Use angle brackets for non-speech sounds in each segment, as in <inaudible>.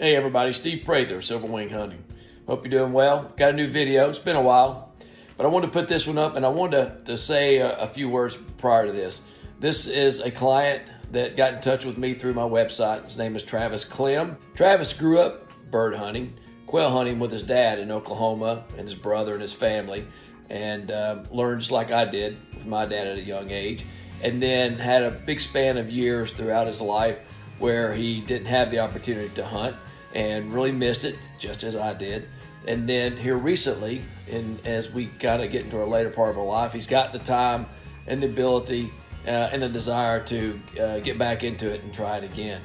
Hey everybody, Steve Prather, Silver Wing Hunting. Hope you're doing well. Got a new video. It's been a while, but I wanted to put this one up and I wanted to, to say a, a few words prior to this. This is a client that got in touch with me through my website. His name is Travis Clem. Travis grew up bird hunting, quail hunting with his dad in Oklahoma and his brother and his family, and uh, learned just like I did with my dad at a young age. And then had a big span of years throughout his life where he didn't have the opportunity to hunt and really missed it, just as I did. And then here recently, and as we kind of get into our later part of our life, he's got the time and the ability uh, and the desire to uh, get back into it and try it again.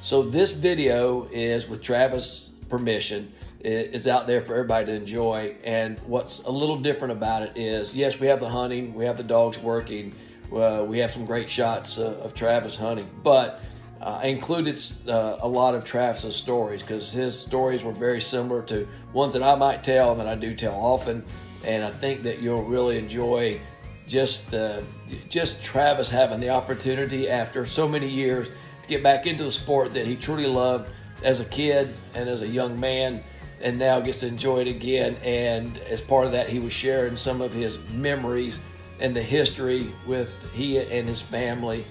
So this video is with Travis' permission is out there for everybody to enjoy. And what's a little different about it is, yes, we have the hunting, we have the dogs working, uh, we have some great shots of Travis hunting, but uh, I included uh, a lot of Travis's stories because his stories were very similar to ones that I might tell and that I do tell often. And I think that you'll really enjoy just uh, just Travis having the opportunity after so many years to get back into the sport that he truly loved as a kid and as a young man and now gets to enjoy it again. And as part of that, he was sharing some of his memories and the history with he and his family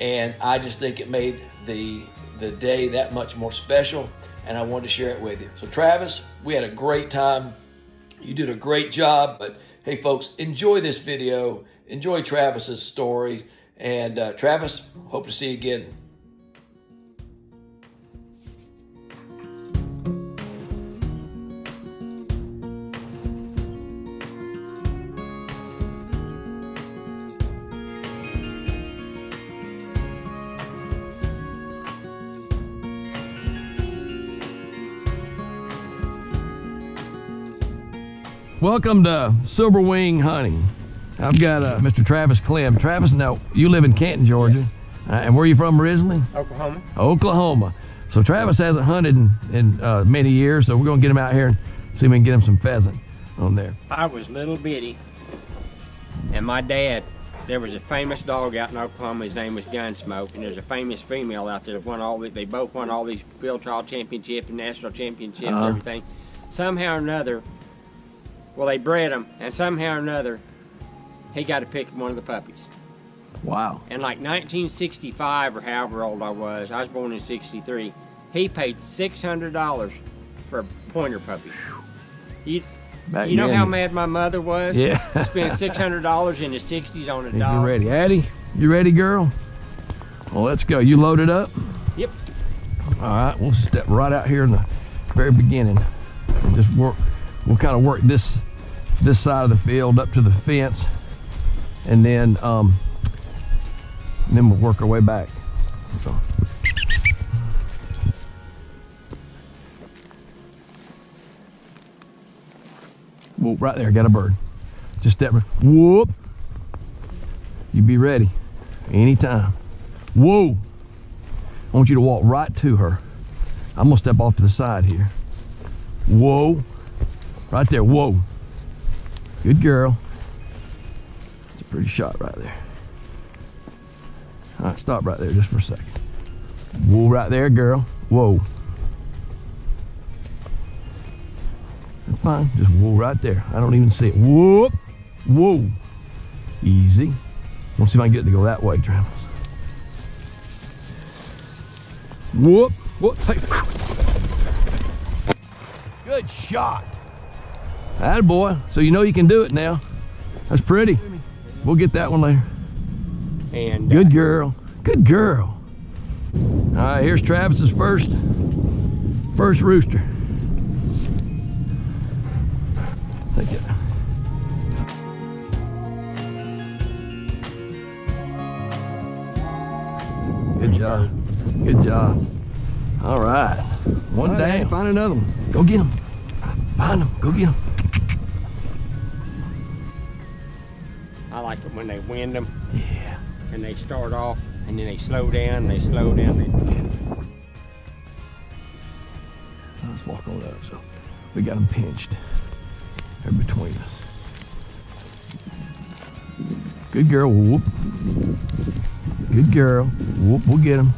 and I just think it made the the day that much more special and I wanted to share it with you. So Travis, we had a great time. You did a great job, but hey folks, enjoy this video, enjoy Travis's story, and uh, Travis, hope to see you again Welcome to Silver Wing Hunting. I've got uh, Mr. Travis Clem. Travis, now you live in Canton, Georgia. Yes. Uh, and where are you from originally? Oklahoma. Oklahoma. So Travis hasn't hunted in, in uh, many years, so we're going to get him out here and see if we can get him some pheasant on there. I was little bitty, and my dad, there was a famous dog out in Oklahoma. His name was Gunsmoke, and there's a famous female out there that won all. They both won all these field trial championships and national championships -huh. and uh-huh. everything. Somehow or another, well, they bred him, and somehow or another, he got to pick one of the puppies. Wow. And like 1965 or however old I was, I was born in 63, he paid $600 for a pointer puppy. You, you know how mad my mother was? Yeah. to spend $600 in the 60s on a dog. You ready? Addie, you ready, girl? Well, let's go. You loaded up? Yep. All right, we'll step right out here in the very beginning and just work we'll kind of work this this side of the field up to the fence and then um, and then we'll work our way back so. Whoa, right there, got a bird. Just step, whoop. You be ready, anytime. Whoa. I want you to walk right to her. I'm gonna step off to the side here. Whoa. Right there, whoa. Good girl. It's a pretty shot right there. All right, stop right there just for a second. Whoa, right there, girl. Whoa. That's fine, just whoa right there. I don't even see it. Whoop, whoa. Easy. Let's see if I can get it to go that way, Travis. Whoop, whoop, hey. Good shot. That boy. So you know you can do it now. That's pretty. We'll get that one later. And good uh, girl. Good girl. All right, here's Travis's first first rooster. Take it. Good job. Good job. All right. One down. Find another one. Go get him. Find him. Go get him. Like it when they wind them. Yeah. And they start off and then they slow down, they slow down. They slow down. Let's walk on up. So we got them pinched. They're between us. Good girl. Whoop. Good girl. Whoop. We'll get him.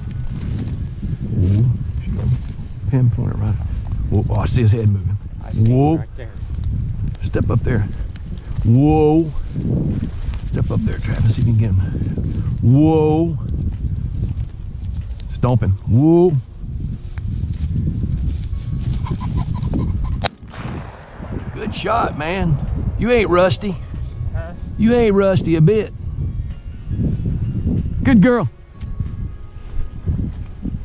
pinpoint it right. Whoa, oh, I see his head moving. I see Whoa. right there. Step up there. Whoa. Step up there, Travis, you can get him. Whoa. Stomp him. Whoa. Good shot, man. You ain't rusty. You ain't rusty a bit. Good girl.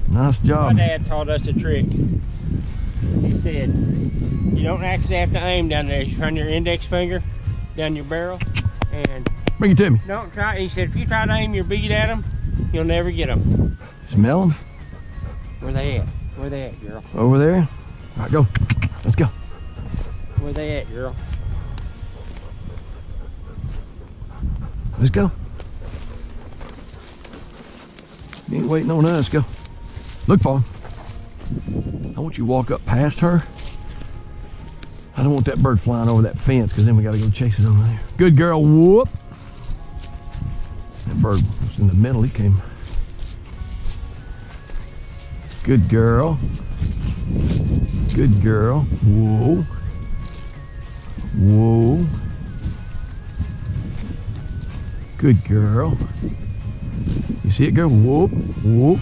Nice job. My dad taught us a trick. He said, you don't actually have to aim down there. You run your index finger down your barrel and Bring it to me. don't try. He said, if you try to aim your bead at them, you'll never get them. Smell them Where they at? Where they at, girl? over there. All right, go. Let's go. Where they at, girl? Let's go. You ain't waiting on us. Go. Look for him. I want you to walk up past her. I don't want that bird flying over that fence because then we got to go chase it over there. Good girl. Whoop. Bird was in the middle. He came. Good girl. Good girl. Whoa. Whoa. Good girl. You see it go? Whoop, whoop.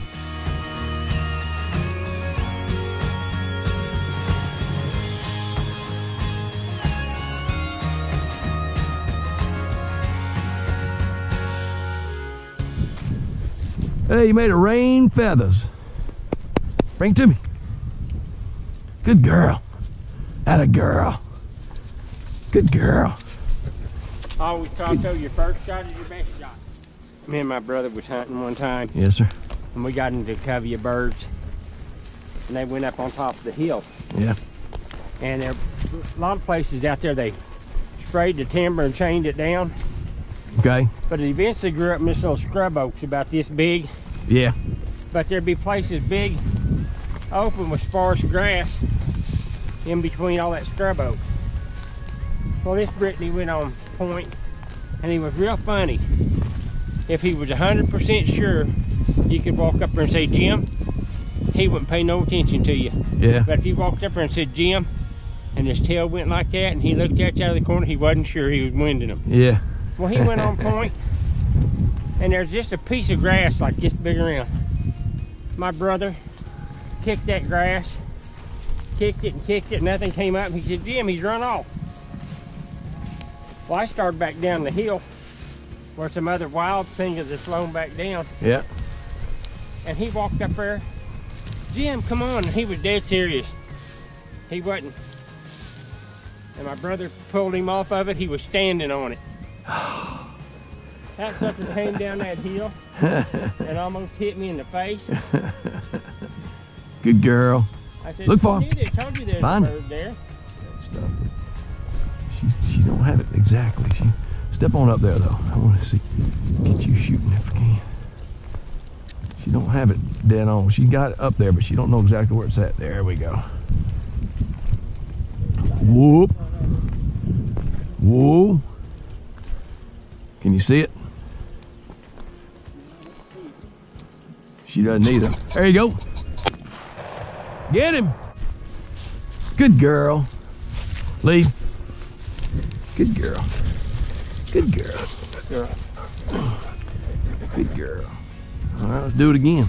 Hey, you made it rain feathers. Bring it to me. Good girl. That a girl. Good girl. Always talk though, your first shot is your best shot. Me and my brother was hunting one time, Yes, sir. and we got into a covey of birds, and they went up on top of the hill. Yeah. And there a lot of places out there they sprayed the timber and chained it down, Okay. but it eventually grew up in this little scrub oaks about this big. Yeah. But there'd be places big, open with sparse grass in between all that scrub oak. Well, this Brittany went on point, and he was real funny. If he was 100% sure you could walk up there and say, Jim, he wouldn't pay no attention to you. Yeah. But if you walked up there and said, Jim, and his tail went like that, and he looked at you out of the corner, he wasn't sure he was winding him. Yeah. Well, he went on <laughs> point, and there's just a piece of grass like this big around. My brother kicked that grass, kicked it and kicked it, nothing came up. He said, Jim, he's run off. Well, I started back down the hill where some other wild singers had flown back down, Yeah. and he walked up there. Jim, come on. And he was dead serious. He wasn't. And my brother pulled him off of it. He was standing on it. <gasps> <gasps> That sucker came down that hill <laughs> and almost hit me in the face. <laughs> Good girl. I said, Look for "You him. did. Told you there's Find a bird there. Stuff. She, she don't have it exactly. She step on up there though. I want to see get you shooting if I can. She don't have it dead on. She got it up there, but she don't know exactly where it's at. There we go. Whoop. Whoa. Can you see it? She doesn't either. There you go. Get him. Good girl. Lee. Good girl. Good girl. Good girl. All right, let's do it again.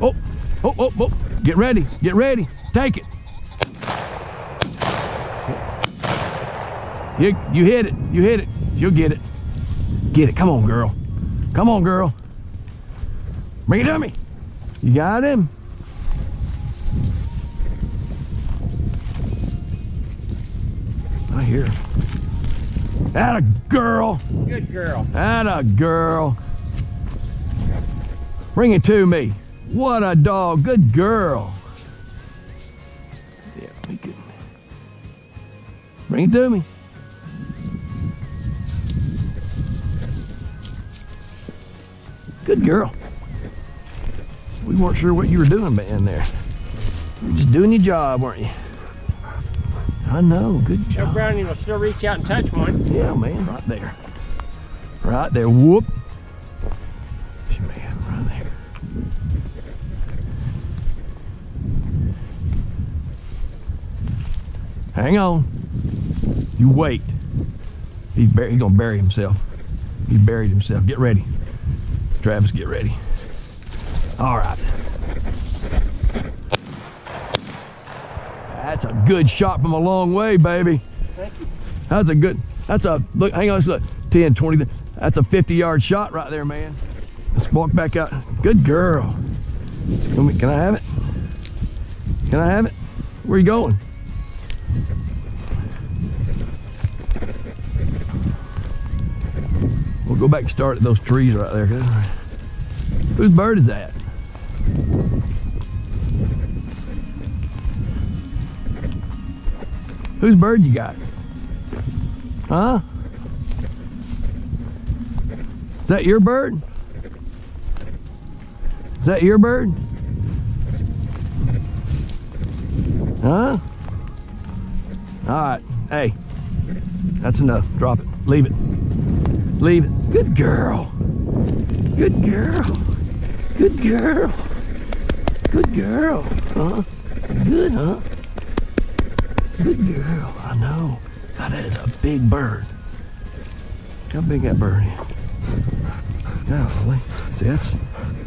Oh, oh, oh, oh. Get ready. Get ready. Take it. You, you hit it. You hit it. You'll get it. Get it. Come on, girl. Come on, girl. Bring it to me. You got him. I hear. That a girl. Good girl. That a girl. Bring it to me. What a dog. Good girl. Yeah, we can. Bring it to me. Good girl. We weren't sure what you were doing back in there. You were just doing your job, weren't you? I know. Good job. Brownie will still reach out and touch one. Yeah, man, right there. Right there. Whoop. Man, right there. Hang on. You wait. He's, he's gonna bury himself. He buried himself. Get ready. Travis, get ready. All right. That's a good shot from a long way, baby. Thank you. That's a good, that's a, look, hang on, let's look. 10, 20, that's a 50 yard shot right there, man. Let's walk back out. Good girl. Can, I have it? Can I have it? Where you going? Go back and start at those trees right there. Whose bird is that? Whose bird you got? Huh? Is that your bird? Is that your bird? Huh? All right. Hey, that's enough. Drop it. Leave it. Leave it. Good girl. Good girl. Good girl. Good girl. Huh? Good, huh? Good girl. I know. God, that is a big bird. How big that bird is? Golly. See, that's,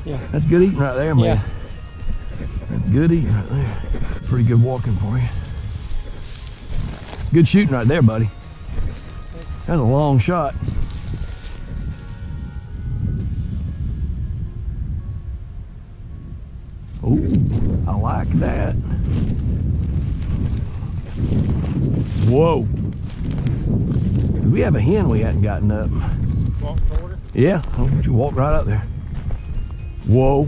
Yeah. that's good eating right there, man. Yeah. That's good eating right there. Pretty good walking for you. Good shooting right there, buddy. That's a long shot. Ooh, I like that. Whoa. We have a hen we hadn't gotten up. Walk toward her. Yeah, I'll let you walk right up there. Whoa.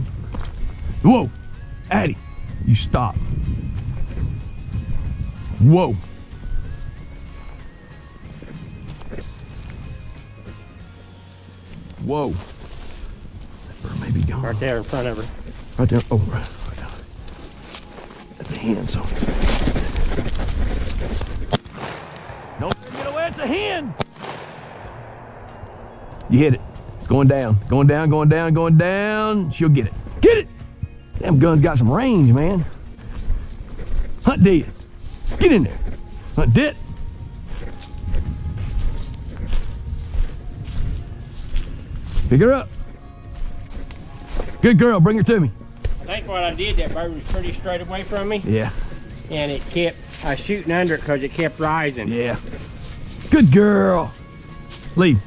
Whoa. Addie, you stop. Whoa. Whoa. That bird may be gone. Right there in front of her. Right there. Oh, right. right down. That's a hen, so. Don't let her get away. It's a hen. You hit it. It's going down. Going down, going down, going down. She'll get it. Get it. Damn gun's got some range, man. Hunt dead. Get in there. Hunt dead. Pick her up. Good girl. Bring her to me. I think what I did, that bird was pretty straight away from me, Yeah. and it kept, I shooting under it because it kept rising. Yeah. Good girl. Leave.